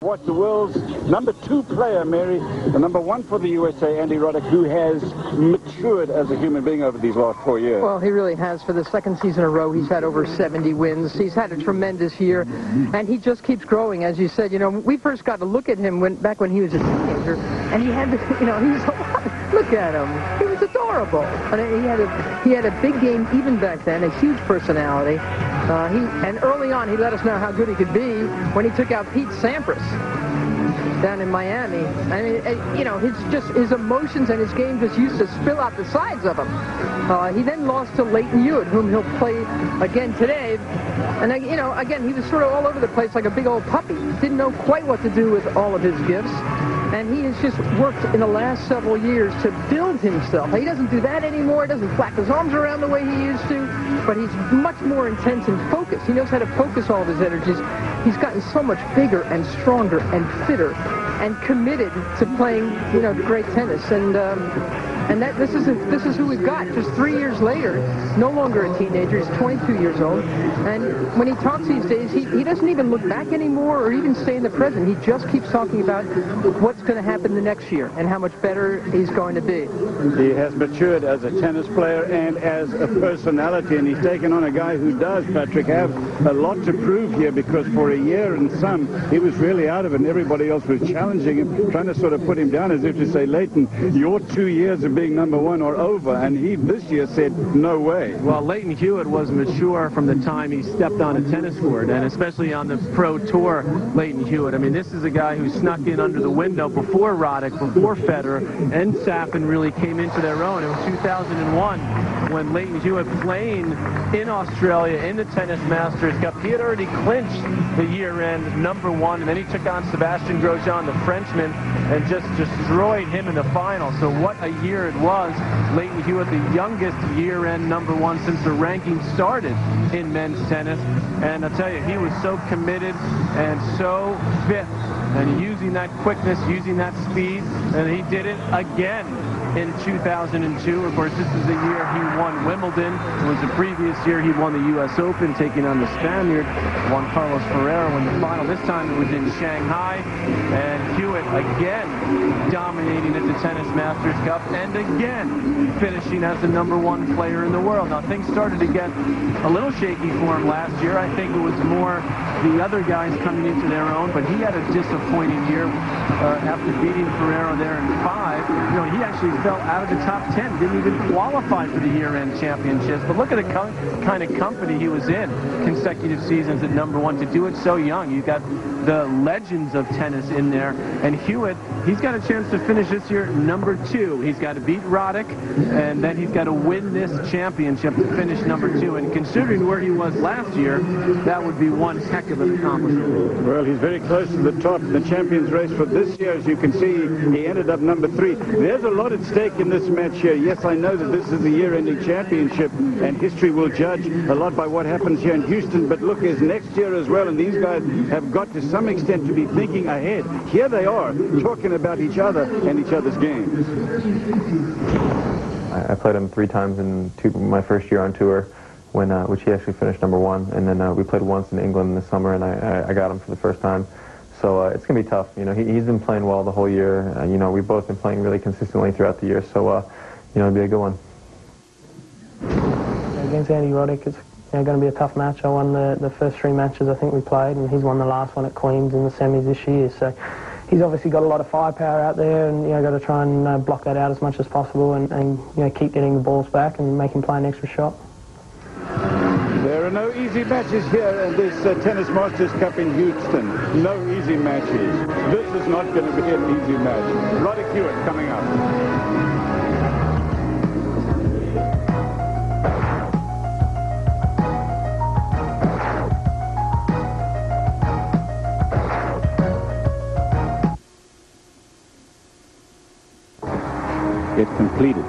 What the world's number two player, Mary, the number one for the USA, Andy Roddick, who has matured as a human being over these last four years. Well, he really has. For the second season in a row, he's had over 70 wins. He's had a tremendous year, and he just keeps growing. As you said, you know, we first got to look at him when back when he was a teenager, and he had, you know, he was look at him. He was adorable. And he had a he had a big game even back then, a huge personality. Uh, he and early on, he let us know how good he could be when he took out Pete Sampras down in Miami. I mean, you know, his just his emotions and his game just used to spill out the sides of him. Uh, he then lost to Lleyton Hewitt, whom he'll play again today. And, you know, again, he was sort of all over the place like a big old puppy. Didn't know quite what to do with all of his gifts. And he has just worked in the last several years to build himself. He doesn't do that anymore. He doesn't flap his arms around the way he used to. But he's much more intense and focused. He knows how to focus all of his energies. He's gotten so much bigger and stronger and fitter and committed to playing, you know, great tennis. And um, and that this is a, this is who we've got. Just three years later, no longer a teenager. He's 22 years old, and when he talks these days, he, he doesn't even look back anymore or even stay in the present. He just keeps talking about what's going to happen the next year and how much better he's going to be. He has matured as a tennis player and as a personality, and he's taken on a guy who does, Patrick, have a lot to prove here because for a year and some, he was really out of it, and everybody else was challenging him, trying to sort of put him down as if to say, Lleyton, your two years of being number one or over, and he this year said, no way. Well, Lleyton Hewitt was mature from the time he stepped on a tennis court, and especially on the pro tour, Lleyton Hewitt. I mean, this is a guy who snuck in under the window before Roddick, before Federer, and Safin really came into their own. It was 2001 when Lleyton Hewitt playing in Australia in the Tennis Masters Cup. He had already clinched the year-end number one, and then he took on Sebastien Grosjean, the Frenchman, and just destroyed him in the final. So what a year it was. Lleyton Hewitt, the youngest year-end number one since the ranking started in men's tennis. And I'll tell you, he was so committed and so fit and using that quickness, using that speed, and he did it again in 2002. Of course, this is the year he won Wimbledon. It was the previous year he won the U.S. Open, taking on the Spaniard, Juan Carlos Ferrero in the final. This time it was in Shanghai, and Hewitt again dominating at the Tennis Masters Cup, and again finishing as the number one player in the world. Now, things started to get a little shaky for him last year. I think it was more the other guys coming into their own, but he had a disappointing year uh, after beating Ferrero there in five. You know, he actually fell out of the top 10, didn't even qualify for the year-end championships. But look at the kind of company he was in consecutive seasons at number one to do it so young. you've got the legends of tennis in there. And Hewitt, he's got a chance to finish this year number two. He's got to beat Roddick, and then he's got to win this championship to finish number two. And considering where he was last year, that would be one heck of an accomplishment. Well, he's very close to the top. in The champions race for this year, as you can see, he ended up number three. There's a lot at stake in this match here. Yes, I know that this is the year-ending championship, and history will judge a lot by what happens here in Houston. But look, there's next year as well, and these guys have got to some extent to be thinking ahead. Here they are, talking about each other and each other's games. I played him three times in two, my first year on tour, when uh, which he actually finished number one. And then uh, we played once in England in the summer, and I, I got him for the first time. So uh, it's going to be tough. You know, he, has been playing well the whole year. Uh, you know, we've both been playing really consistently throughout the year. So, uh, you know, it'll be a good one. Against Andy Roddick, it's you know, going to be a tough match. I won the, the first three matches I think we played, and he's won the last one at Queen's in the semis this year. So he's obviously got a lot of firepower out there, and you know, got to try and uh, block that out as much as possible, and, and you know, keep getting the balls back and make him play an extra shot. There are no easy matches here in this uh, Tennis Masters Cup in Houston. No easy matches. This is not going to be an easy match. Roddick Hewitt coming up. get completed.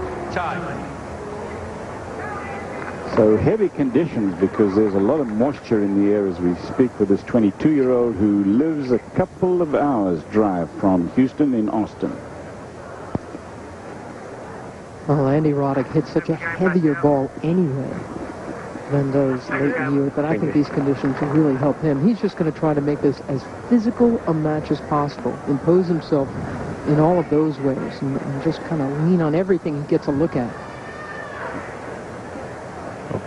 So heavy conditions because there's a lot of moisture in the air as we speak with this 22-year-old who lives a couple of hours drive from Houston in Austin. Well, Andy Roddick hit such a heavier ball anyway. than does Lleyton Hewitt, but I think these conditions really help him. He's just going to try to make this as physical a match as possible, impose himself in all of those ways, and, and just kind of lean on everything he gets a look at.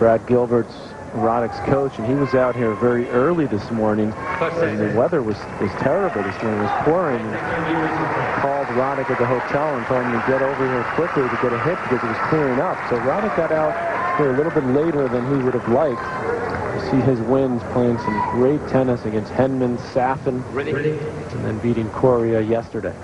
Brad Gilbert's Roddick's coach, and he was out here very early this morning, and the weather was, was terrible this morning. It was pouring. And called Roddick at the hotel and told him to get over here quickly to get a hit because it was clearing up. So Roddick got out here a little bit later than he would have liked. You see his wins playing some great tennis against Henman, Safin, and then beating Coria yesterday.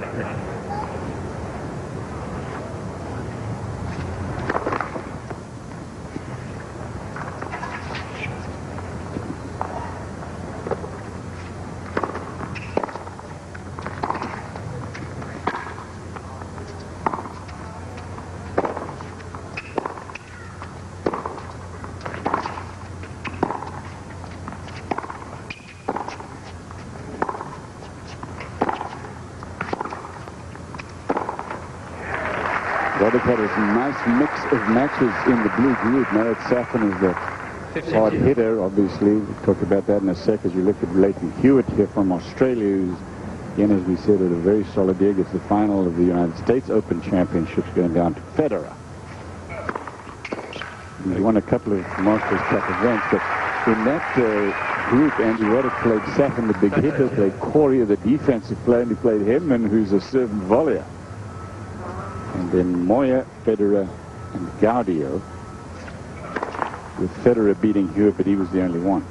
Roddick had a nice mix of matches in the blue group. Marat Safin is the hard hitter, obviously. We'll talk about that in a sec as you look at Lleyton Hewitt here from Australia, who's, again, as we said, at a very solid dig. It's the final of the United States Open Championships going down to Federer. He won a couple of Masters Cup events, but in that uh, group, Andy Roddick played Safin, the big hitter, played Coria, the defensive player, and he played Henman, who's a serve-and-volleyer. Then Moya, Federer, and Gaudio. With Federer beating Hewitt, but he was the only one.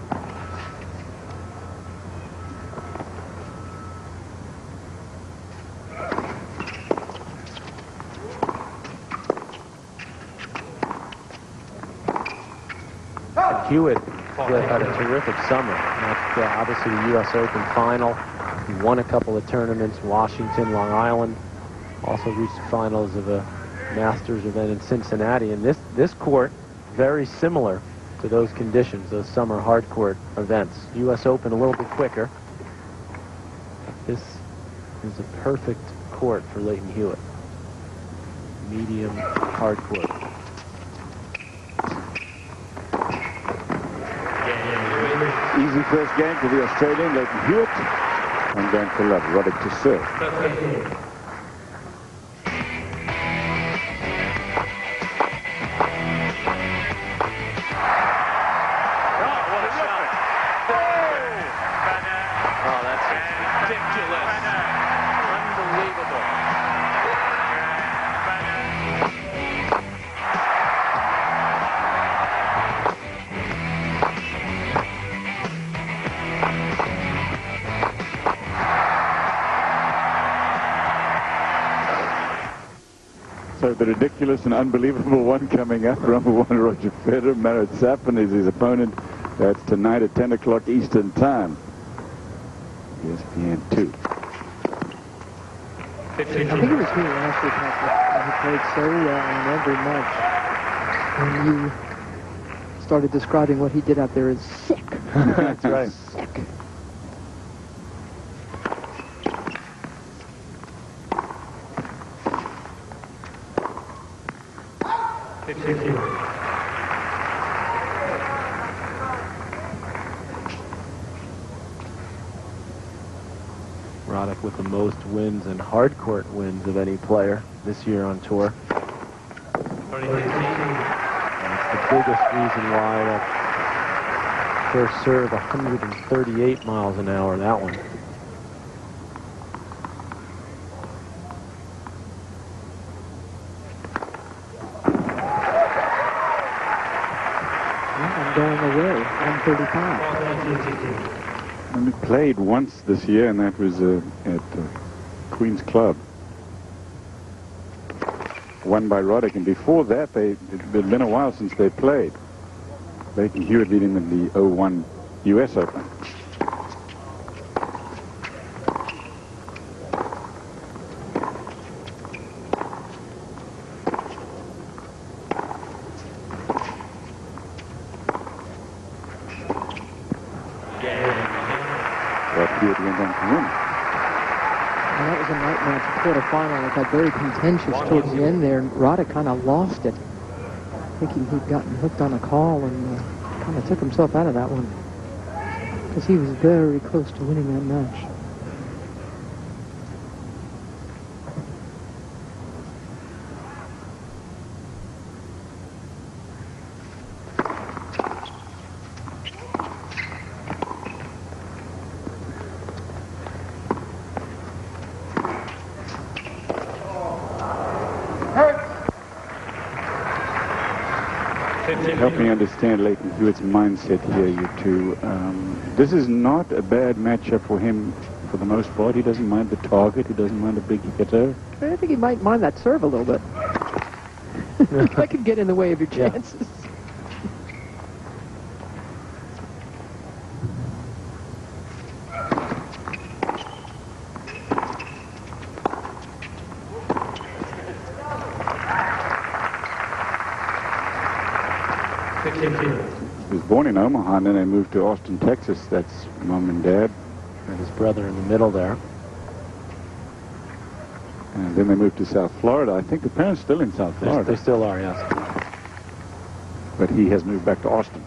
Hewitt had a terrific summer. Uh, obviously the U.S. Open final. He won a couple of tournaments, Washington, Long Island. Also reached the finals of a Masters event in Cincinnati. And this, this court, very similar to those conditions, those summer hard court events. U.S. Open a little bit quicker. This is a perfect court for Lleyton Hewitt. Medium hard court. Easy first game for the Australian, Lleyton Hewitt. And going to love Roddick to serve. The ridiculous and unbelievable one coming up, number one, Roger Federer. Marat Safin is his opponent. That's tonight at 10 o'clock Eastern Time. ESPN 2. I think it was here last week, Patrick. He played so well in every match. When you started describing what he did out there as sick. That's right. Sick. Roddick with the most wins and hard court wins of any player this year on tour. And it's the biggest reason why that first serve 138 miles an hour, that one. I'm going away. 135. Only played once this year, and that was uh, at uh, Queen's Club. Won by Roddick, and before that, they, it had been a while since they played. Lleyton Hewitt him in the 01 U.S. Open. But Hewitt went on to win. And that was a night match quarterfinal. It got very contentious towards the end there, and kind of lost it, thinking he'd gotten hooked on a call and uh, Kind of took himself out of that one. Because he was very close to winning that match. Help me understand Lleyton Hewitt's mindset here, you two. Um, this is not a bad matchup for him for the most part. He doesn't mind the target. He doesn't mind a big hitter. I think he might mind that serve a little bit. that could get in the way of your Yeah. chances. He was born in Omaha, and then they moved to Austin, Texas. That's mom and dad. And his brother in the middle there. And then they moved to South Florida. I think the parents still in South Florida. they still are, yes. But he has moved back to Austin.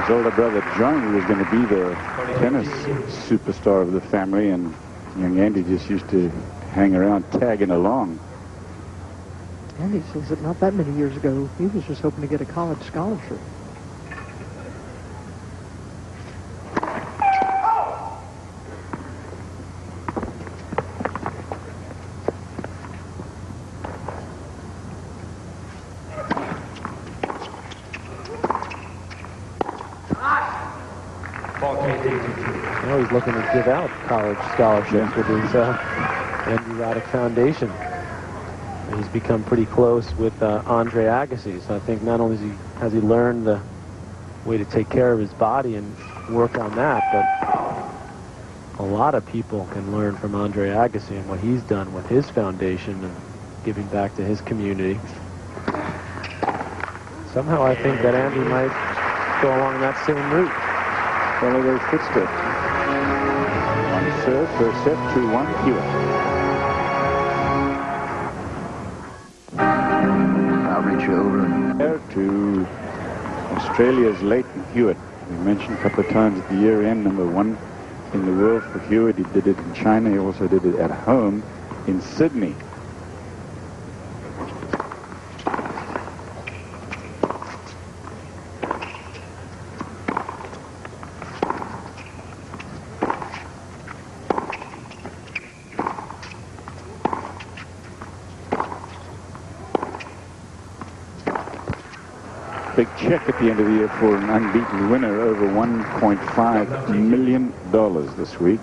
His older brother John was going to be the tennis superstar of the family, and young Andy just used to hang around tagging along. Andy says that not that many years ago, he was just hoping to get a college scholarship. Looking to give out college scholarships with his uh, Andy Roddick Foundation. He's become pretty close with uh, Andre Agassi. So I think not only has he, has he learned the way to take care of his body and work on that, but a lot of people can learn from Andre Agassi and what he's done with his foundation and giving back to his community. Somehow I think that Andy might go along that same route. Follow those footsteps. Serve, first set, 2-1, Hewitt. I'll reach over. There to Australia's Lleyton Hewitt. We mentioned a couple of times at the year end, number one in the world for Hewitt. He did it in China. He also did it at home in Sydney. Big check at the end of the year for an unbeaten winner over $1.5 million this week.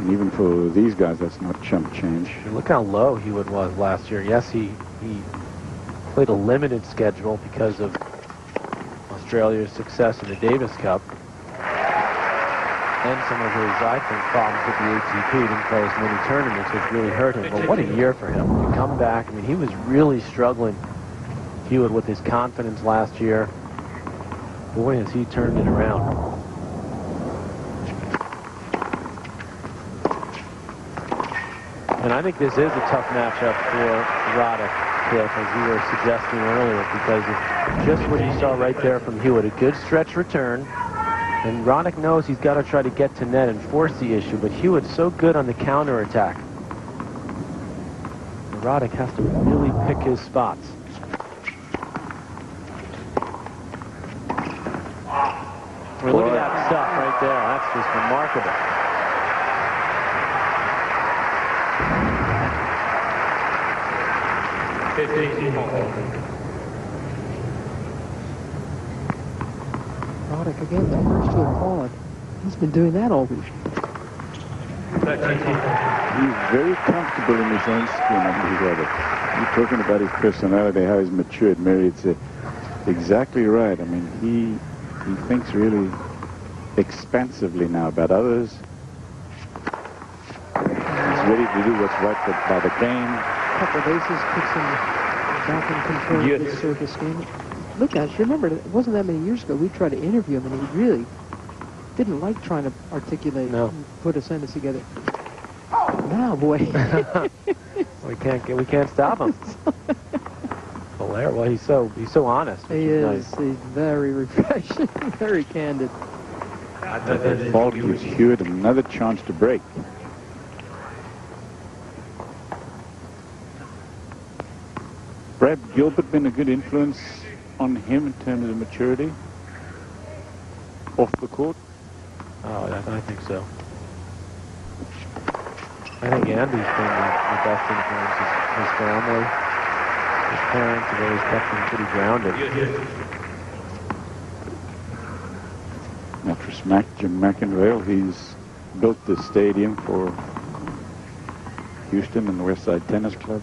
And even for these guys, that's not chump change. Look how low Hewitt was last year. Yes, he, he played a limited schedule because of Australia's success in the Davis Cup. And some of his, I think, problems with the ATP. Didn't play as many tournaments, which really hurt him. But what a year for him. To come back, I mean, he was really struggling, Hewitt, with his confidence last year. Boy, has he turned it around. And I think this is a tough matchup for Roddick, as you were suggesting earlier, because just what you saw right there from Hewitt. A good stretch return. And Roddick knows he's got to try to get to net and force the issue, but Hewitt's so good on the counterattack. Roddick has to really pick his spots. I mean, look at that stuff right there. That's just remarkable. Roddick again, the first to applaud. He's been doing that all week. He's very comfortable in his own skin, Andy Roddick. You're talking about his personality, how he's matured. Mary, it's uh, exactly right. I mean, he he thinks really expansively now about others. He's ready to do what's right for, by the game. A couple of aces puts him back in control of his service game. Look, guys, remember, it wasn't that many years ago we tried to interview him, and he really didn't like trying to articulate No. and put a sentence together. Oh. Now, boy. we can't get, we can't stop him. Hilarious. Well, he's so he's so honest. he is is. nice. He's very refreshing, very candid. Ball gives Hewitt another chance to break. Brad Gilbert been a good influence on him in terms of maturity off the court. Oh, I, I think so. I think Andy's been the, the best influence. His, his family, his parents have always kept him pretty grounded. Mattress Mack, Jim McIngvale, he's built this stadium for Houston and the West Side Tennis Club.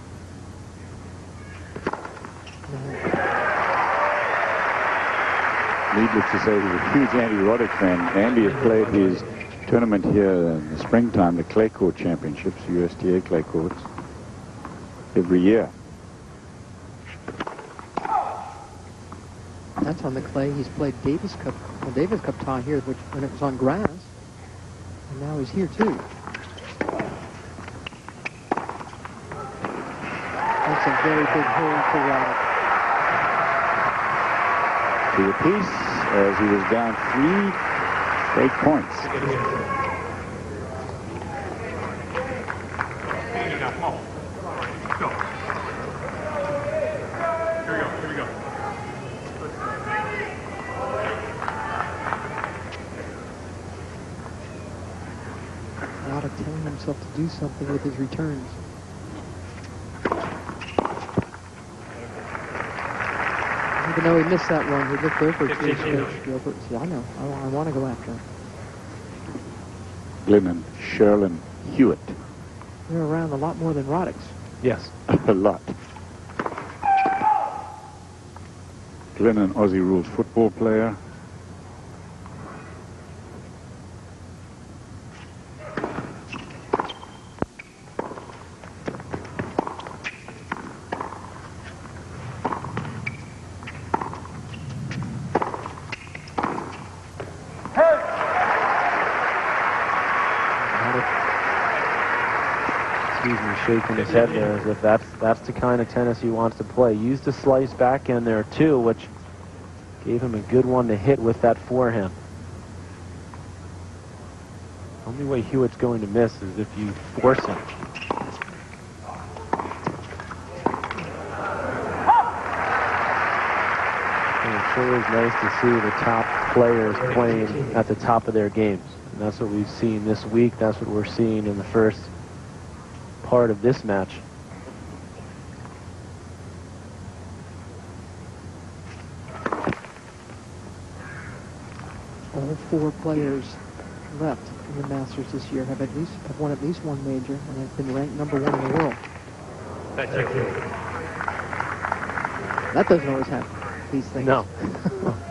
Needless to say, he's a huge Andy Roddick fan. Andy has played his tournament here in the springtime, the clay court championships, USTA clay courts, every year. That's on the clay. He's played Davis Cup, well, Davis Cup tie here, which when it was on grass, and now he's here too. That's a very big hole for Roddick. Uh, to the piece as he was down three straight points. Roddick telling himself to do something with his returns. Even though he missed that one, he looked over to his coach Gilbert and said, I know, I, I want to go after him. Glennon Sherlin Hewitt. They're around a lot more than Roddick's. Yes. a lot. Glennon, Aussie rules football player. His head there as if that's that's the kind of tennis he wants to play. Used a slice back in there too, which gave him a good one to hit with that forehand. Only way Hewitt's going to miss is if you force him. It sure is nice to see the top players playing at the top of their games. And that's what we've seen this week. That's what we're seeing in the first part of this match. All four players left in the Masters this year have at least have won at least one major and have been ranked number one in the world. That doesn't always happen. These things. No.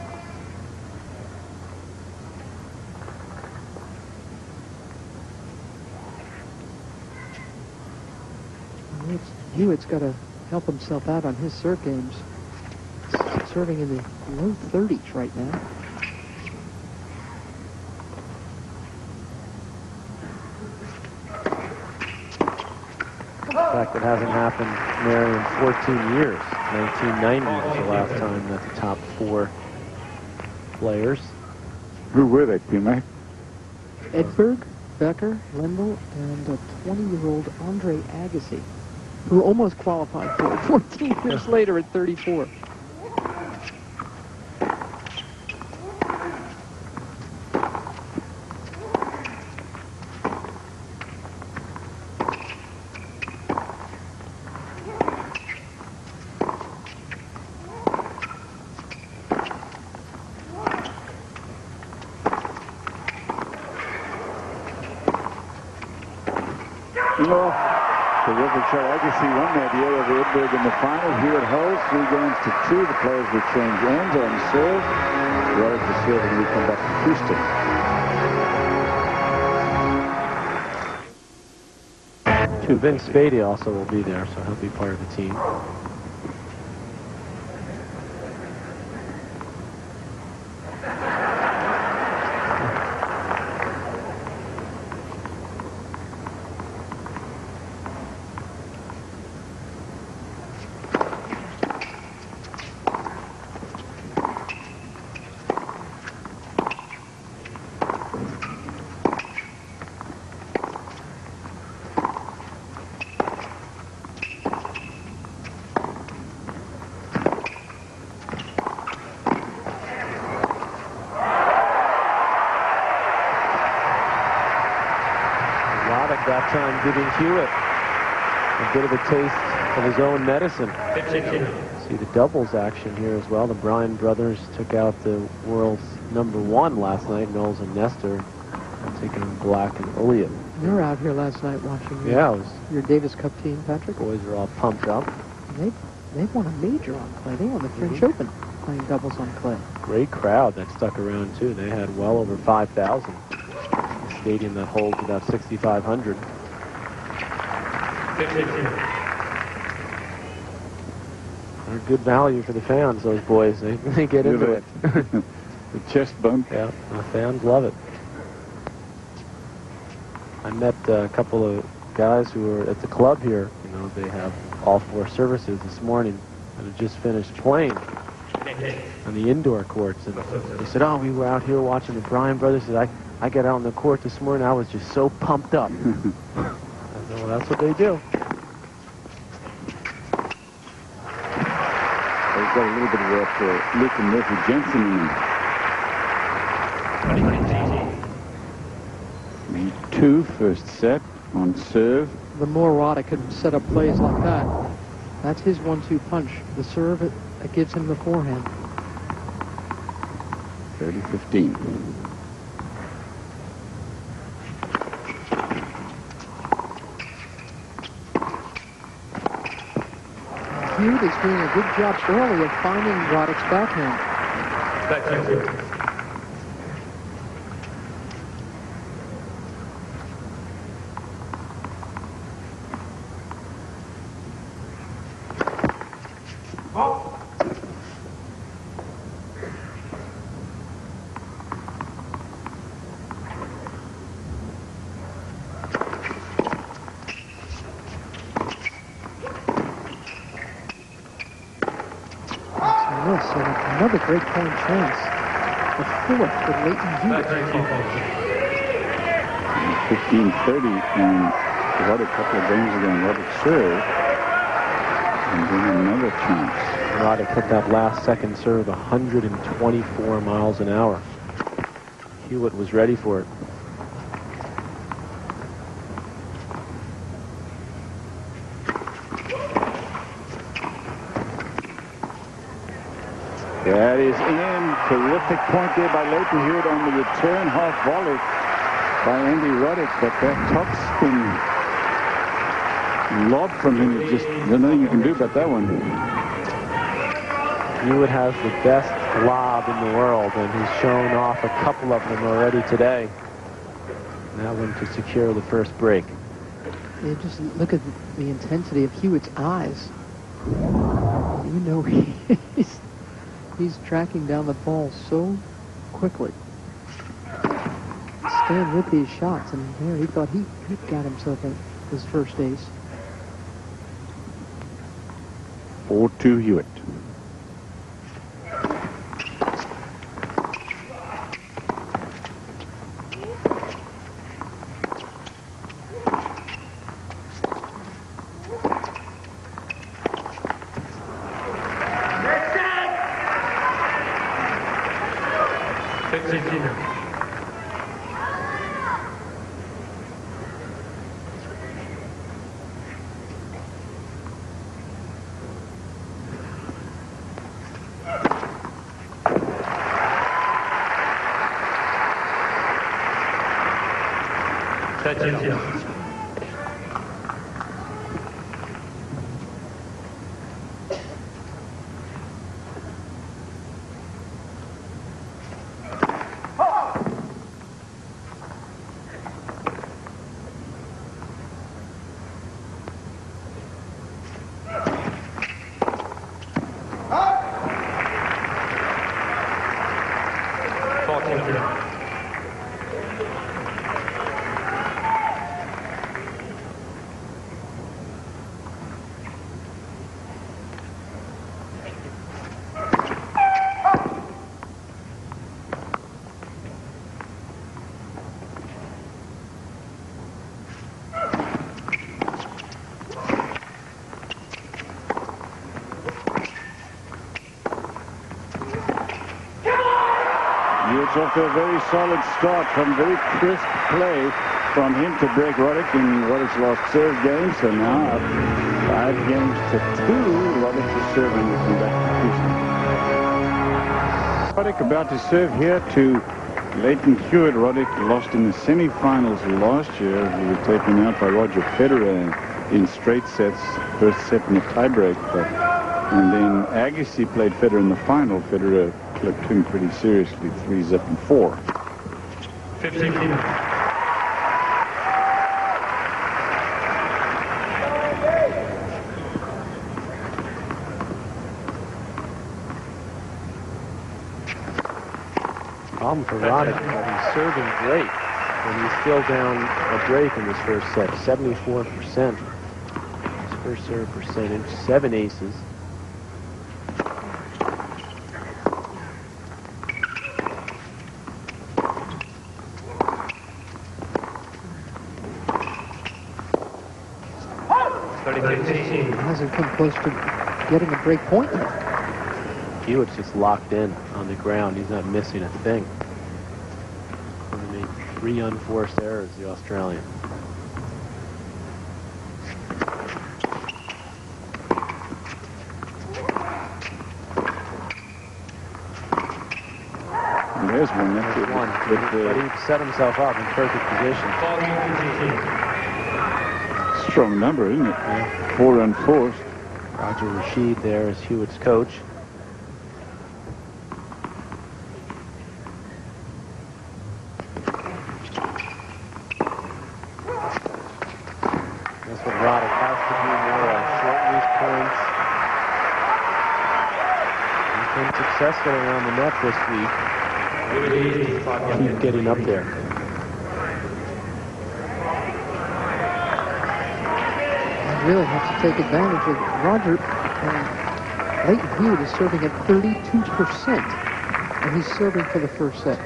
Hewitt's, Hewitt's got to help himself out on his serve games. Serving in the low 30s right now. In fact, it hasn't happened there in 14 years. 1990 was the last time that the top four players. Who were they, P-Mac? Edberg, Becker, Lendl, and a 20-year-old Andre Agassi, who almost qualified for it 14 years later at 34. Vince Spadea also will be there, so he'll be part of the team. time giving Hewitt a bit of a taste of his own medicine. See the doubles action here as well. The Bryan brothers took out the world's number one last night, Knowles and Nestor, taking Black and Ullyett. You were out here last night watching your, Yeah, it was, your Davis Cup team, Patrick. boys are all pumped up. They they won a major on clay. They won the French mm-hmm. Open playing doubles on clay. Great crowd that stuck around too. They had well over 5,000. A stadium that holds about 6,500. They're good value for the fans, those boys. They, they get into it. The chest bump. Yeah, the fans love it. I met uh, a couple of guys who were at the club here. You know, they have all four services this morning and had just finished playing on the indoor courts. And they said, oh, we were out here watching the Bryan brothers. Said, I, I got out on the court this morning. I was just so pumped up. I said, well, that's what they do. Got a little bit of that uh, Luke and Murphy Jensen in them. Me two first set on serve. The more Roddick could set up plays like that, that's his one-two punch. The serve it, that gives him the forehand. 30-15. Hewitt is doing a good job early of finding Roddick's backhand. So this, and another great point chance. The fourth for Lleyton Hewitt. 15-30 and what a couple of games ago and Robert serve. And then another chance. Roddick hit that last second serve 124 miles an hour. Hewitt was ready for it. That is in. Terrific point there by Lleyton Hewitt on the return half volley by Andy Roddick. But that top spin lob from him, is just there's nothing you can do about that one. Hewitt has the best lob in the world, and he's shown off a couple of them already today. That one to secure the first break. You just look at the intensity of Hewitt's eyes. You know he, he's, he's tracking down the ball so quickly. Staying with these shots, and there he thought he, he got himself a, his first ace. 4-2 Hewitt. Hewitt's off to a very solid start from very crisp play. from him to break Roddick in Roddick's lost serve game. So now five games to two. Roddick is serving to come back Roddick about to serve here to Lleyton Hewitt. Roddick lost in the semi-finals last year. He was taken out by Roger Federer in straight sets. First set in a tiebreak. But, and then Agassi played Federer in the final. Federer clipped him pretty seriously, three zip and four. 15 minutes. Problem for Roddick, but he's serving great. And he's still down a break in this first set, 74%. His first serve percentage, seven aces. Hasn't come close to getting a break point yet. Hewitt's just locked in on the ground. He's not missing a thing. He made three unforced errors, the Australian. There's one. That's There's one. But uh, he set himself up in perfect position. Strong number, isn't it? Four unforced. Roger Rasheed there is Hewitt's coach. That's what Roddick has to do more on shorten these points. He's been successful around the net this week. Keep getting up there. Really have to take advantage of Roger. Um, Lleyton Hewitt is serving at 32%, and he's serving for the first set.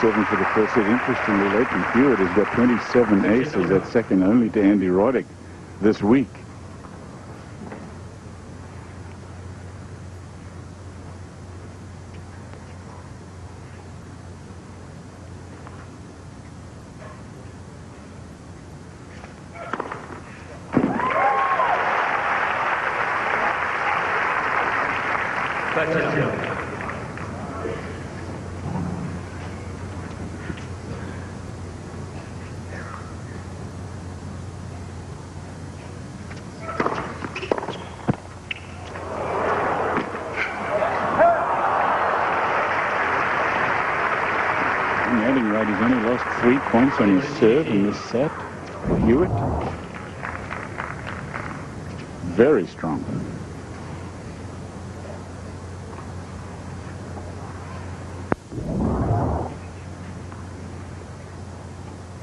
Serving for the first set. Interestingly, Lleyton Hewitt has got 27 aces. That's second only to Andy Roddick this week. And adding right, he's only lost three points serve in this set. Hewitt. Very strong.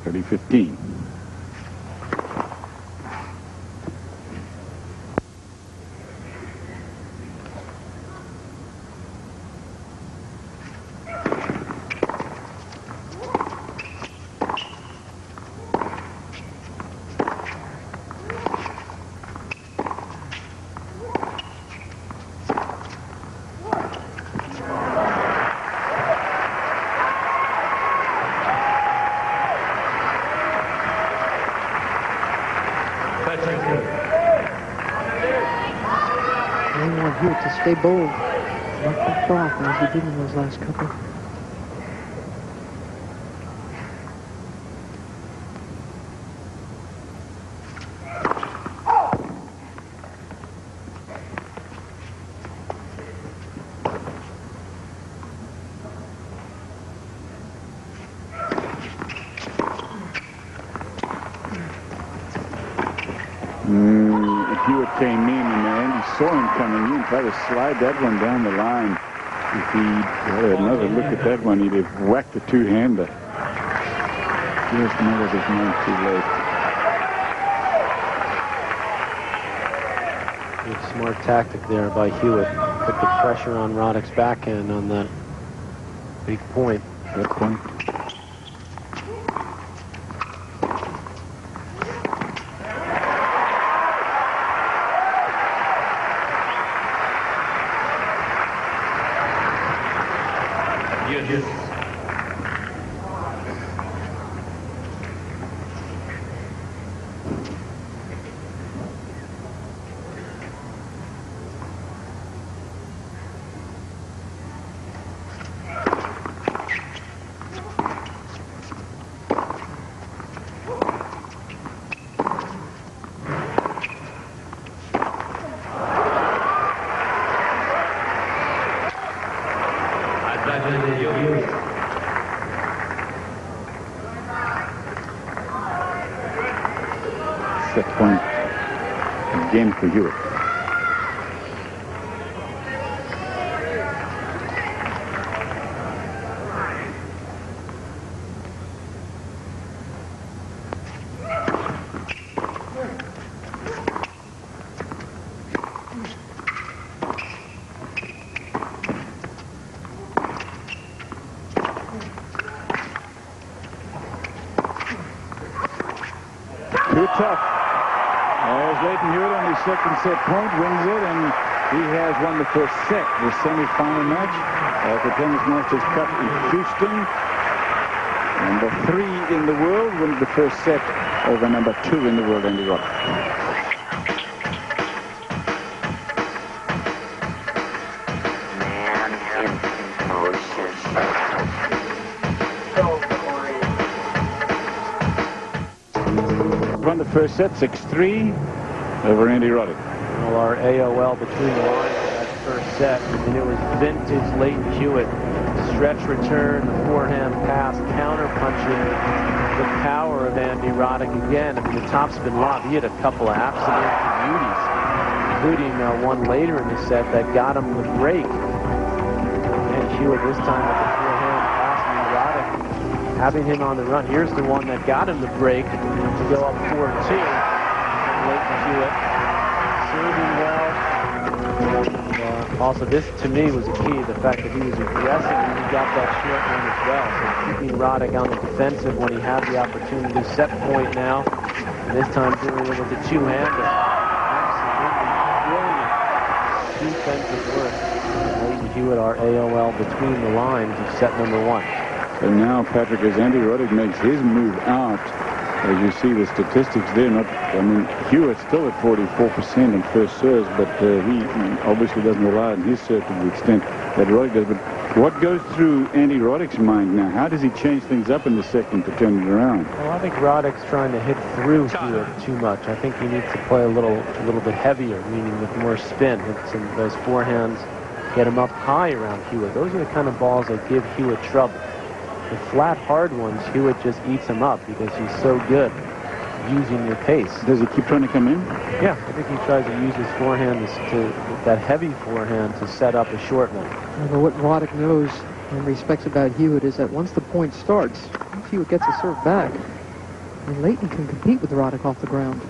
Thirty fifteen. They stay bold, not too soft as he did in those last couple. Mm, Hewitt came in and Him coming in, tried to slide that one down the line. If he had another look at that one, he'd have whacked the two-hander. Just up his mind too late. Good smart tactic there by Hewitt. Put the pressure on Roddick's backhand on that big point. That point. Hewitt. Advantage Hewitt. Set point again for Hewitt. Too tough. As Lleyton Hewitt on his second set point wins it, and he has won the first set, the semi-final match at the Tennis Masters Cup in Houston. Number three in the world wins the first set over number two in the world, Andy Roddick. First set, 6-3 over Andy Roddick. Well, our AOL between the lines of that first set, and it was vintage Lleyton Hewitt. Stretch return, the forehand pass, counter punching, the power of Andy Roddick again. I mean, the topspin lob, he had a couple of absolute beauties, including uh, one later in the set that got him the break. And Hewitt this time having him on the run. Here's the one that got him the break to go up 4-2. Lleyton Hewitt serving well. And, uh, also, this to me was a key, the fact that he was aggressive and he got that short one as well. So keeping Roddick on the defensive when he had the opportunity. Set point now. And this time doing it with a two-hander. Absolutely brilliant defensive work. Lleyton Hewitt, our AOL between the lines of set number one. And now, Patrick, as Andy Roddick makes his move out, as you see the statistics there, not, I mean, Hewitt's still at 44% on first serves, but uh, he obviously doesn't rely on his serve to the extent that Roddick does. But what goes through Andy Roddick's mind now? How does he change things up in the second to turn it around? Well, I think Roddick's trying to hit through Hewitt too much. I think he needs to play a little, a little bit heavier, meaning with more spin. Hit some those forehands, get him up high around Hewitt. Those are the kind of balls that give Hewitt trouble. The flat, hard ones, Hewitt just eats him up because he's so good using your pace. Does he keep trying to come in? Yeah, I think he tries to use his forehand to, to that heavy forehand to set up a short one. But what Roddick knows and respects about Hewitt is that once the point starts, once Hewitt gets a serve back, and Lleyton can compete with Roddick off the ground.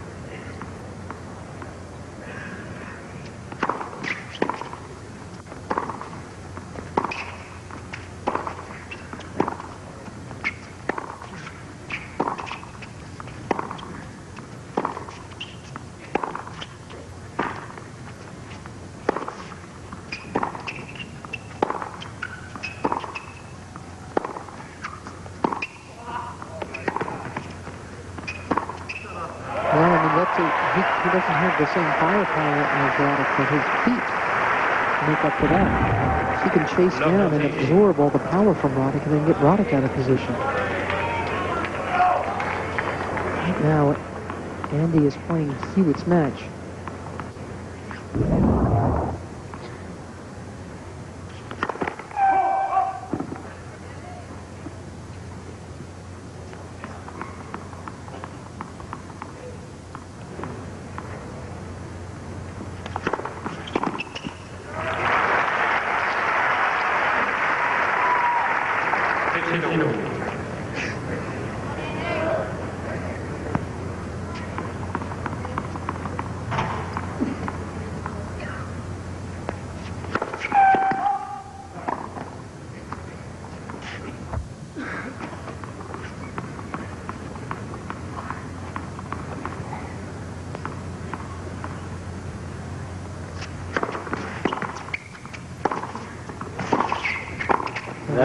Well, I mean, that's a, he, he doesn't have the same firepower as Roddick, but his feet make up for that. He can chase down and absorb all the power from Roddick and then get Roddick out of position. Right now, Andy is playing Hewitt's match.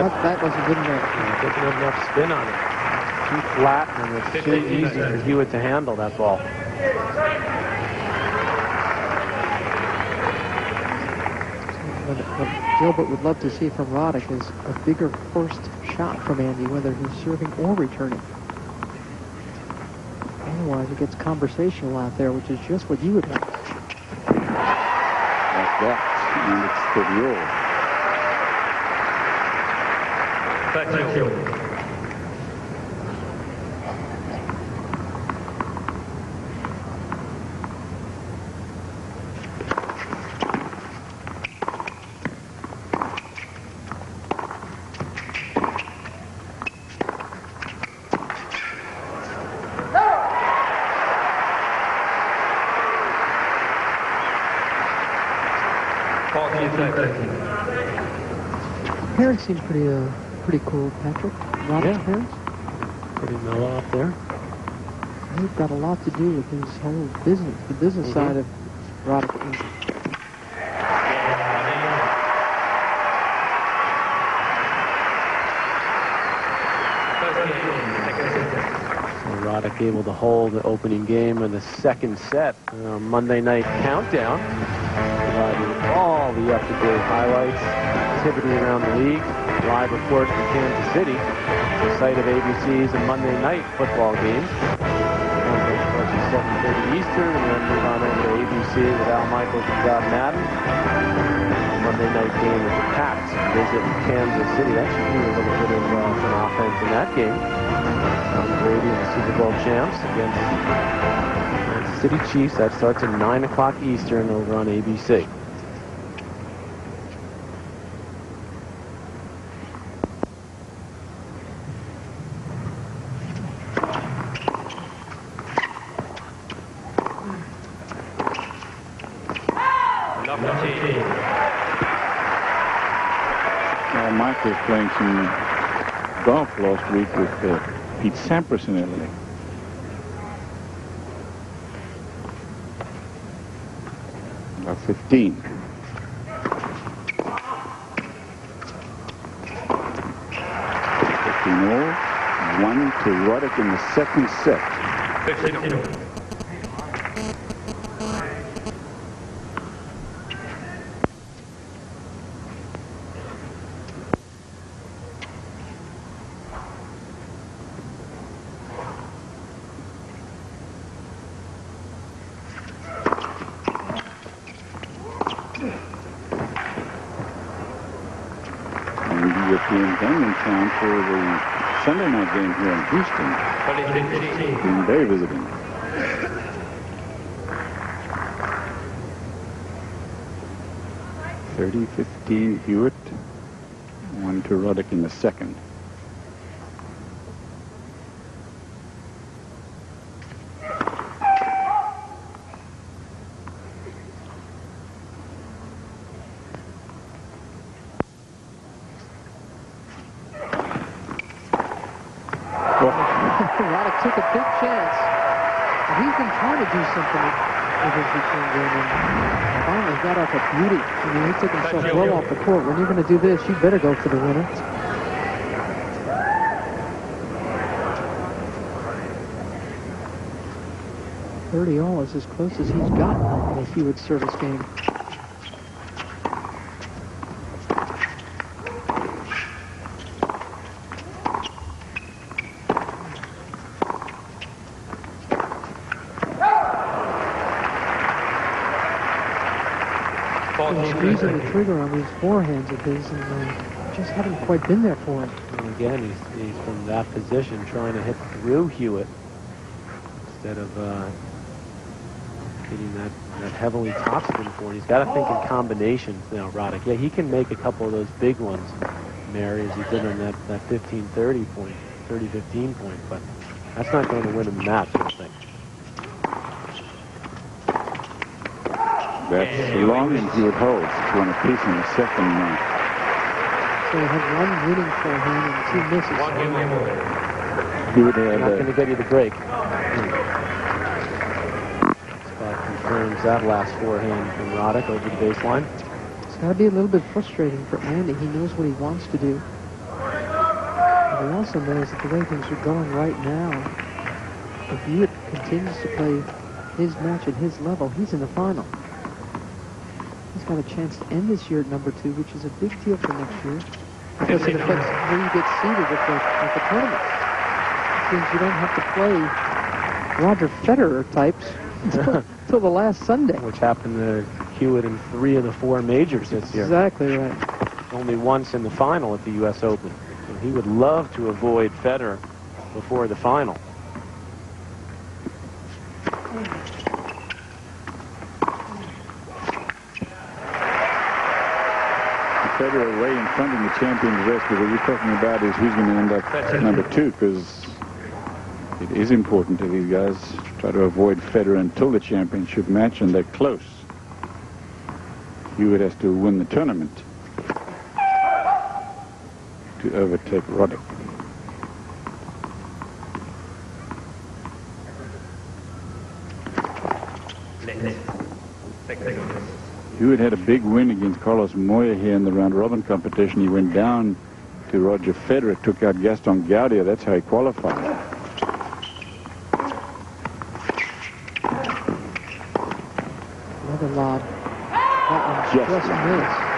That, that wasn't good enough. Yeah, didn't have enough spin on it. Too flat, and it's too easy for Hewitt to handle that ball. What, what Gilbert would love to see from Roddick is a bigger first shot from Andy, whether he's serving or returning. Otherwise, it gets conversational out there, which is just what you would like. Like that. And it's the rule. Thirty-two. Forty thirty. Parents seem pretty, uh, pretty cool, Patrick. Roddick's Yeah. parents. Pretty mellow up there. He's got a lot to do with his whole business, the business Mhm. side of Roddick. Inc. Roddick able to hold the opening game of the second set. Uh, Monday night countdown. Providing all the up-to-date highlights, activity around the league. Live report from Kansas City, the site of ABC's and Monday night football games. At 7.30 Eastern and then move on over to ABC with Al Michaels and Bob Madden. Monday night game with the Pats visit Kansas City. That should be a little bit of uh, some offense in that game. Tom Brady and the Super Bowl champs against Kansas City Chiefs. That starts at 9 o'clock Eastern over on ABC. playing some golf last week with uh, Pete Sampras in LA. About 15. One to Roddick in the second set. 15 Roddick took a big chance. And he's been trying to do something with his return game and finally got off a beauty. I mean, he took himself well off the court. When you're going to do this, you better go for the winner. Thirty all is as close as he's gotten in a Hewitt service game. He's squeezing the trigger on these forehands of his and uh, just haven't quite been there for him. And again, he's, he's from that position trying to hit through Hewitt instead of uh, hitting that, that heavily topspin for him. He's got to think in combinations now, Roddick. Yeah, he can make a couple of those big ones, Mary, as he did on that, that 15-30 point, 30-15 point, but that's not going to win him the match, I don't think. That's long and Hewitt holds. It's one apiece in the second uh, So he had one winning forehand and two misses. One game removed. Hewitt had Not going uh, to get you the break. Spot confirms that last forehand from Roddick over the baseline. It's got to be a little bit frustrating for Andy. He knows what he wants to do. he also knows that the way things are going right now, if Hewitt continues to play his match at his level, he's in the final. He's got a chance to end this year at number two, which is a big deal for next year. Because it affects where you get seeded at the, at the tournament. It means you don't have to play Roger Federer types until, until the last Sunday. Which happened to Hewitt in three of the four majors this year. Exactly right. Only once in the final at the U.S. Open. He would love to avoid Federer before the final. Federer way in front in the champions race, but what you're talking about is who's going to end up number two, because it is important to these guys to try to avoid Federer until the championship match, and they're close. Hewitt has to win the tournament to overtake Roddick. Hewitt had a big win against Carlos Moya here in the round robin competition. He went down to Roger Federer, took out Gaston Gaudio. That's how he qualified. Another lob. That one Just just missed.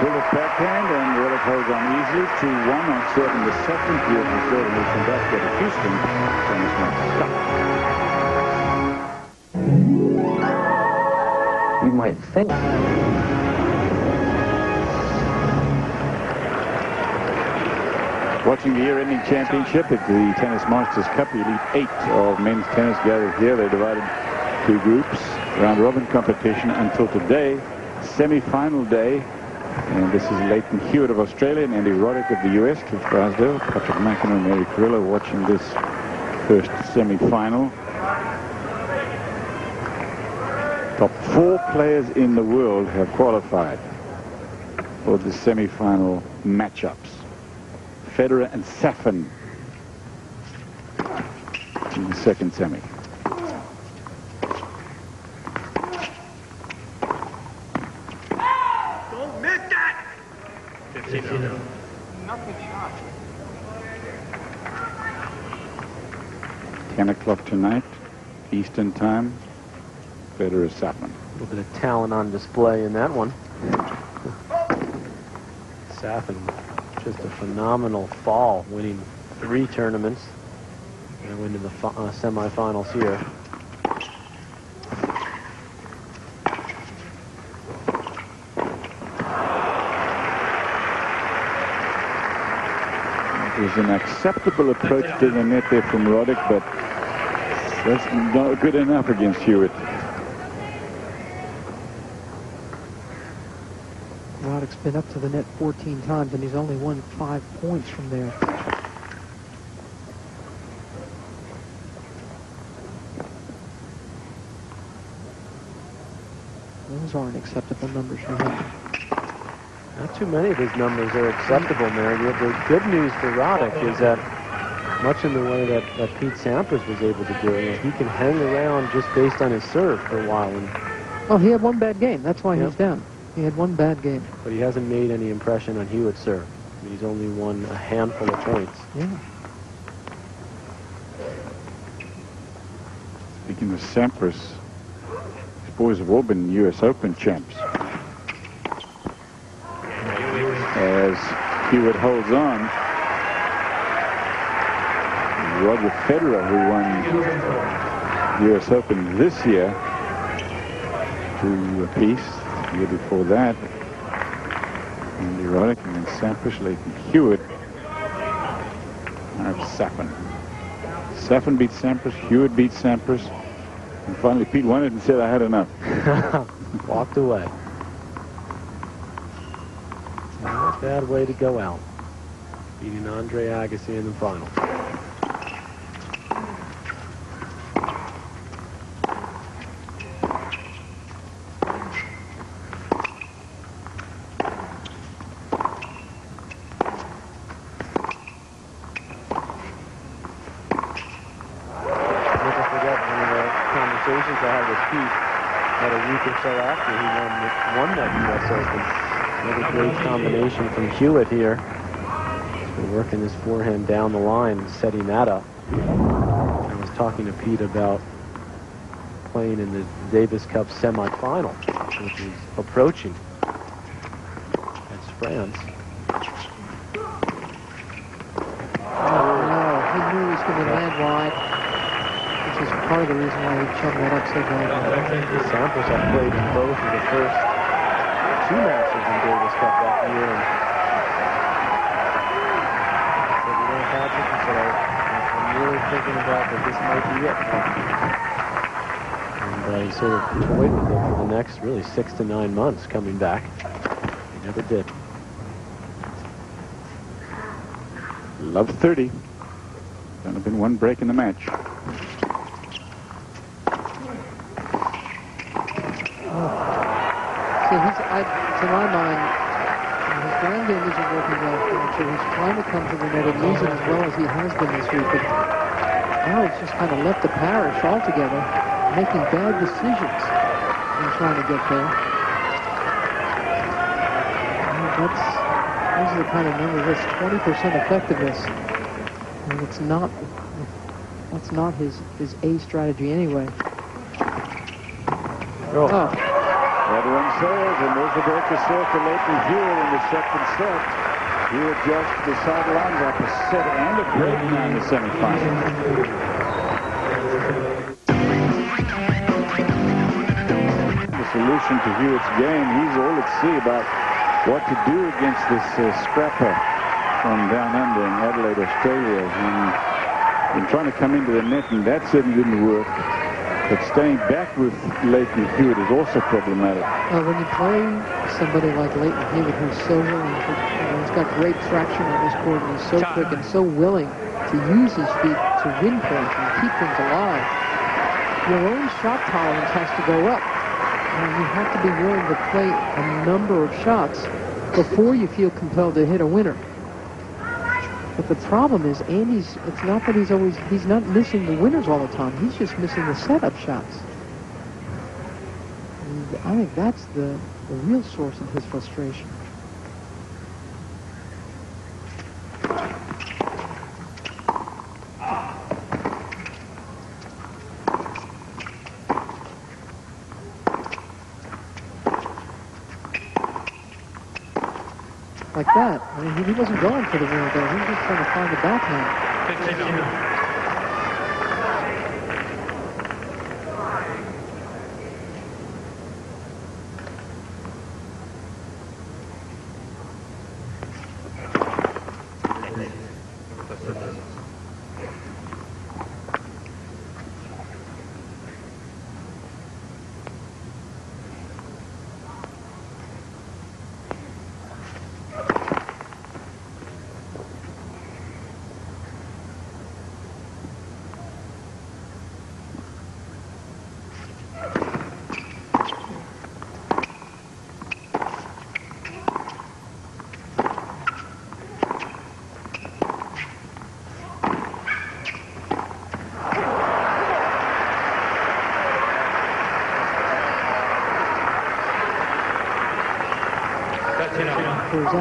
Bullet backhand and Roddick holds on easily. 2-1 on serve in the second. And serve will come back to Houston. Tennis. You might think. Watching the year-ending championship at the Tennis Masters Cup, Elite Eight of men's tennis gathered here. They're divided two groups, round-robin competition until today, semi-final day. And this is Lleyton Hewitt of Australia and Andy Roddick of the U.S. Cliff Drysdale, Patrick McEnroe and Mary Carrillo watching this first semi-final. Top four players in the world have qualified for the semi-final matchups. Federer and Safin in the second semi. Don't miss that! 15 10 o'clock tonight, Eastern Time. Federer Safin. A little bit of talent on display in that one. Safin, just a phenomenal fall, winning three tournaments and winning the uh, semifinals here. It was an acceptable approach to the net there from Roddick, but that's not good enough against Hewitt. Roddick's been up to the net 14 times, and he's only won five points from there. Those aren't acceptable numbers for him. Not too many of his numbers are acceptable, man. Yet the good news for Roddick is that much in the way that, that Pete Sampras was able to do, you know, he can hang around just based on his serve for a while, and, Oh, he had one bad game. That's why Yep. he's down. He had one bad game. but he hasn't made any impression on Hewitt's serve. I mean, he's only won a handful of points. Yeah. Speaking of Sampras, these boys have all been U.S. Open champs. As Hewitt holds on, Roger Federer, who won U.S. Open this year, two apiece, The year before that, Andy Roddick and then Sampras, Lleyton Hewitt. Now Safin. Safin beat Sampras, Hewitt beat Sampras. And finally Pete won it and said, I had enough. Walked away. Not a bad way to go out. Beating Andre Agassi in the final. Never forget one of the conversations I had with Pete about a week or so after he won, won that U.S. Open. Another great combination from Hewitt here. He's been working his forehand down the line, setting that up. I was talking to Pete about playing in the Davis Cup semifinal, which is approaching. That's France. Oh no, he knew he was going to land wide, which is part of the reason why he chugged that up so bad. Sampras have played in both of the first two matches in Davis Cup that year. And said, you know, Patrick, he said, I, I'm thinking about that this might be it. And uh, he sort of toyed with it for the next really six to nine months coming back. He never did. Love 30. Only been one break in the match. See, he's, I, to my mind, his ground game isn't working well for him, so he's trying to come to the net and use it as well as he has been this week. But now he's just kind of left the parish altogether, making bad decisions in trying to get there. And that's, those are the kind of numbers, that's 20% effectiveness. And it's not, that's not his, his A strategy anyway. Oh. Oh. Everyone says, and there's the break to serve for Lleyton Hewitt in the second set. Hewitt just to the sidelines after a set and a break now in the semifinal. The solution to Hewitt's game, he's all at sea about what to do against this uh, scrapper from down under in Adelaide, Australia. And been trying to come into the net, and that certainly didn't work. But staying back with Lleyton Hewitt is also problematic. Uh, when you play somebody like Lleyton Hewitt, who's so willing, to, you know, he's got great traction on this court, and he's so quick and so willing to use his feet to win points and keep things alive, your own shot tolerance has to go up. And you have to be willing to play a number of shots before you feel compelled to hit a winner. But the problem is Andy's, it's not that he's always, he's not missing the winners all the time. He's just missing the setup shots. And I think that's the, the real source of his frustration. That. I mean, he, wasn't going for the winner there. He was just trying to find the backhand.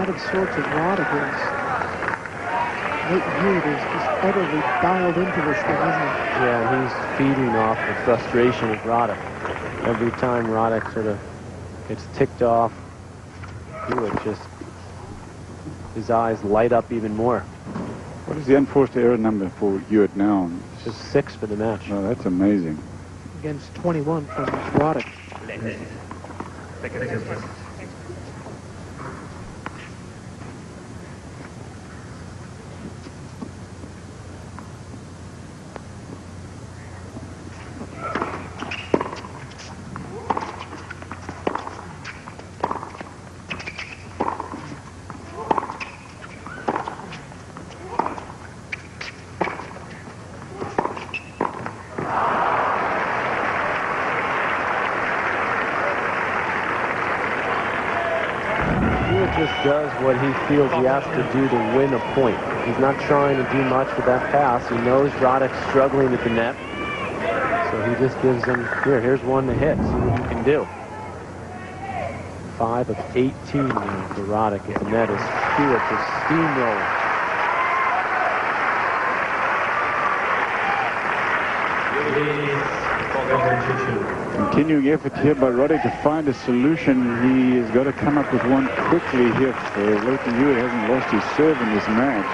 For as out of sorts as Roddick is, Hewitt is just utterly dialed into this thing, isn't he? Yeah, he's feeding off the frustration of Roddick. Every time Roddick sort of gets ticked off, Hewitt just, his eyes light up even more. What is the unforced error number for Hewitt now? Just six for the match. Oh, that's amazing. Against 21 from Roddick. Hewitt just does what he feels he has to do to win a point. He's not trying to do much with that pass. He knows Roddick's struggling at the net. So he just gives him, here, here's one to hit. See what you can do. 5 of 18 now for Roddick at the net as Hewitt just steamrolling. Continuing effort here by Roddick to find a solution. He has got to come up with one quickly here. For Lleyton Hewitt hasn't lost his serve in this match.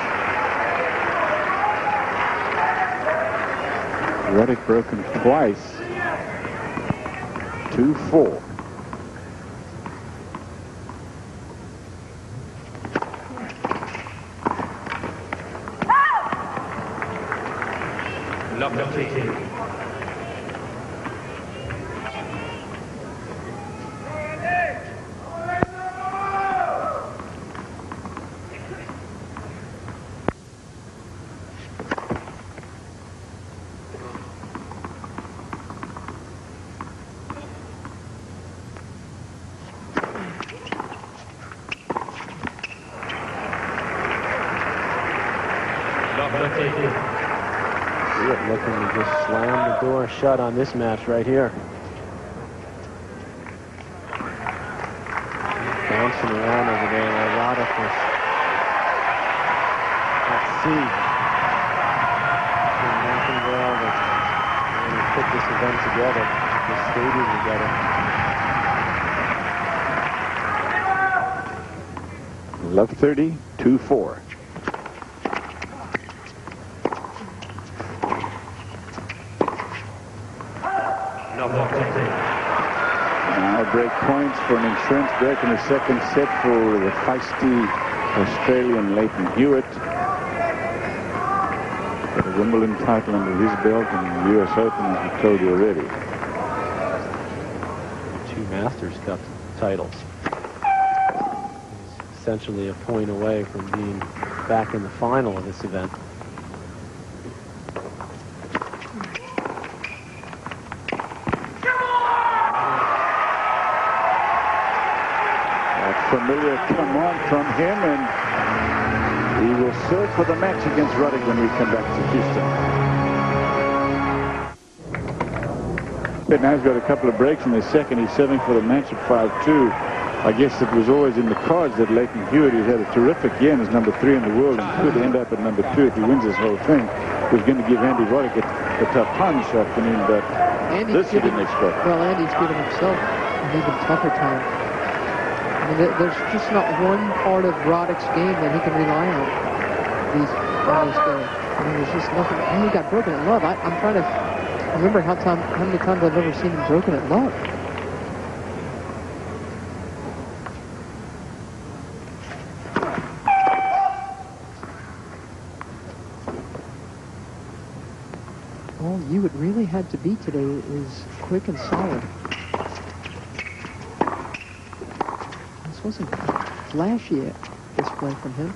Roddick broken twice. 2-4. Hewitt looking to just shut on this match right here. Bouncing around over there at sea. In Martinville, that when we put this event together, this stadium together. Love 30, 2-4. Now break points for an insurance break in the second set for the feisty Australian Lleyton Hewitt. Got a Wimbledon title under his belt and the US Open, as we told you already. Two Masters Cup titles. He's essentially a point away from being back in the final of this event. That familiar come on from him, and he will serve for the match against Roddick when we come back to Houston. But now he's got a couple of breaks in the second. He's serving for the match at 5-2. I guess it was always in the cards that Lleyton Hewitt, who's had a terrific year and is number three in the world and could end up at number two if he wins this whole thing, was going to give Andy Roddick a, a tough punch afternoon, but Andy's this he giving- didn't expect. Well, Andy's giving himself an even tougher time. I mean, there's just not one part of Roddick's game that he can rely on these day. I mean, there's just nothing. And he got broken at love. I, I'm trying to remember how time how many times I've ever seen him broken at love. All you would really had to be today is quick and solid. Wasn't flashy display from him.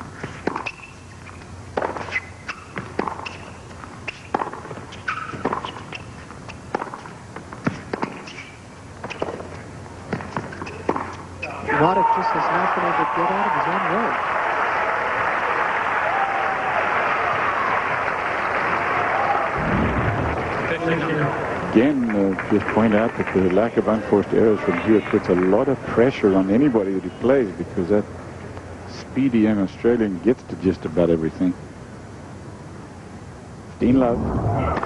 Roddick just has not been able to get out of his own way. Again, uh, just point out that the lack of unforced errors from Hewitt puts a lot of pressure on anybody that he plays because that speedy young Australian gets to just about everything. Dean Love.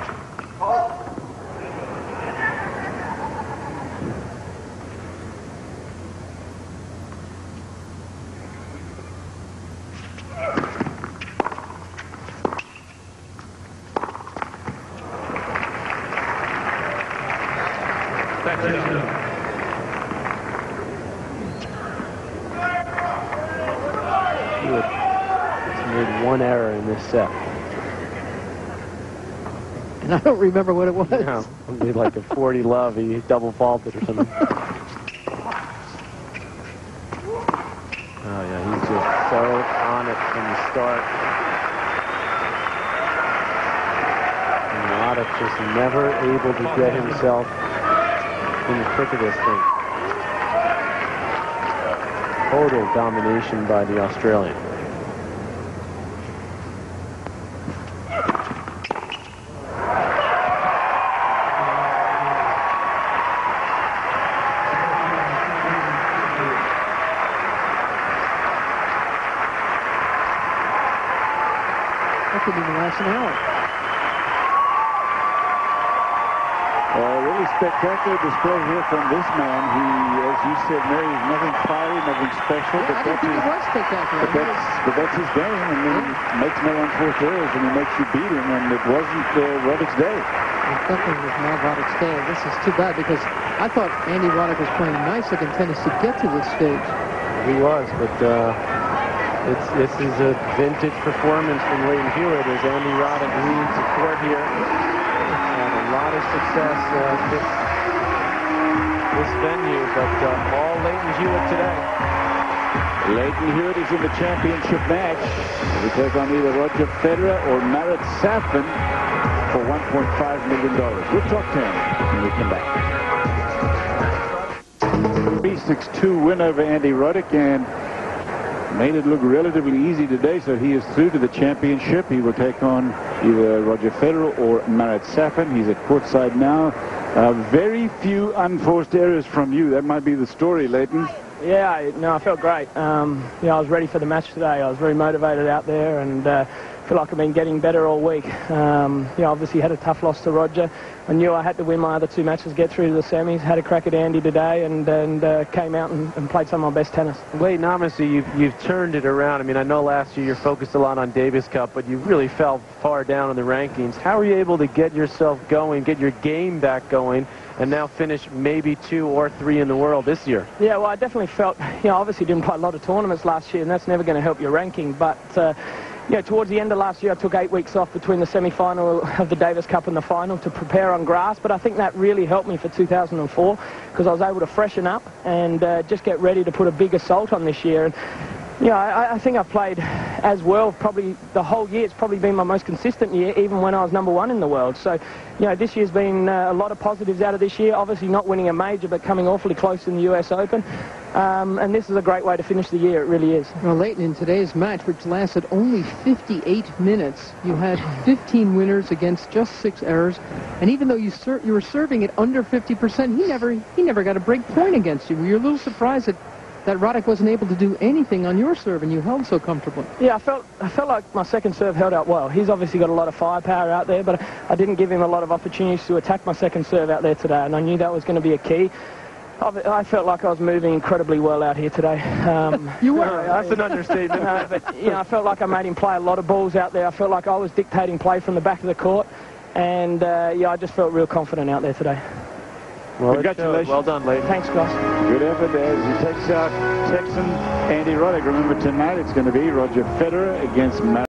And I don't remember what it was. No, it'd be like a 40 love. He double faulted or something. Oh yeah, he's just so on it from the start. And just never able to get himself in the thick of this thing. Total domination by the Australian. That could be the last an hour. A really spectacular display here from this man. He, as you said, Mary, is nothing fiery, nothing special, Yeah, but, I that's didn't think his, it was spectacular. but, that's, but that's his game. I mean, he makes no unforced errors, and he makes you beat him, and it wasn't uh, Roddick's day. It definitely was not Roddick's day. This is too bad because I thought Andy Roddick was playing nice against tennis to get to this stage. He was, but uh, it's, this is a vintage performance from Lleyton Hewitt as Andy Roddick leads the court here. Had a lot of success uh, this, this venue, but uh, all Lleyton Hewitt today. Lleyton Hewitt is in the championship match. We take on either Roger Federer or Marat Safin for $1.5 million. We'll talk to him when we come back. 3-6-2 win over Andy Roddick and made it look relatively easy today, so he is through to the championship. He will take on either Roger Federer or Marat Safin. He's at courtside now. Uh, very few unforced errors from you. That might be the story, Lleyton. Yeah, no, I felt great. Um, you know, I was ready for the match today. I was very motivated out there and uh, feel like I've been getting better all week. Um, you know, obviously had a tough loss to Roger. I knew I had to win my other two matches, get through to the semis. Had a crack at Andy today and, and uh, came out and, and played some of my best tennis. Lleyton, obviously you've, you've turned it around. I mean, I know last year you focused a lot on Davis Cup, but you really fell far down in the rankings. How are you able to get yourself going, get your game back going, and now finish maybe two or three in the world this year? Yeah, well, I definitely felt, you know, obviously didn't play a lot of tournaments last year, and that's never going to help your ranking. But, uh, know, towards the end of last year, I took eight weeks off between the semi-final of the Davis Cup and the final to prepare on grass. But I think that really helped me for 2004 because I was able to freshen up and uh, just get ready to put a big assault on this year. And, you know, I, I think I've played as well probably the whole year. It's probably been my most consistent year, even when I was number one in the world. So, you know, this year's been uh, a lot of positives out of this year. Obviously not winning a major, but coming awfully close in the US Open. Um, and this is a great way to finish the year. It really is. Well, Lleyton, in today's match, which lasted only 58 minutes, you had 15 winners against just six errors. And even though you you were serving at under 50%, he never he never got a break point against you. You're a little surprised that that Roddick wasn't able to do anything on your serve, and you held so comfortably. Yeah, I felt I felt like my second serve held out well. He's obviously got a lot of firepower out there, but I didn't give him a lot of opportunities to attack my second serve out there today, and I knew that was going to be a key. I I felt like I was moving incredibly well out here today. Um, You were. That's an understatement. uh, but, you know, I felt like I made him play a lot of balls out there. I felt like I was dictating play from the back of the court, and uh, yeah, I just felt real confident out there today. Well. Congratulations. Well done, Lleyton. Thanks, guys. Good effort as he takes uh, out Texan Andy Roddick. Remember tonight it's going to be Roger Federer against Matt.